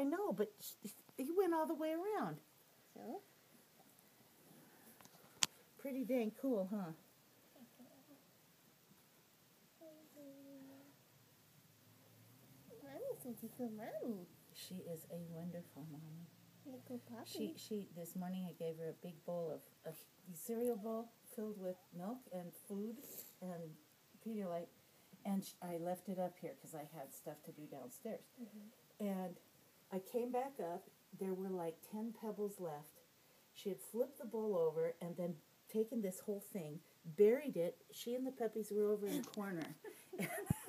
I know, but he went all the way around. So, Pretty dang cool, huh? Mommy says you good mommy. She is a wonderful mommy. Little puppy. She she this morning I gave her a big bowl of a cereal bowl filled with milk and food and Pedialyte, and I left it up here because I had stuff to do downstairs. Mm-hmm. And I came back up. There were like ten pebbles left. She had flipped the bowl over and then taken this whole thing, buried it. She and the puppies were over in the corner.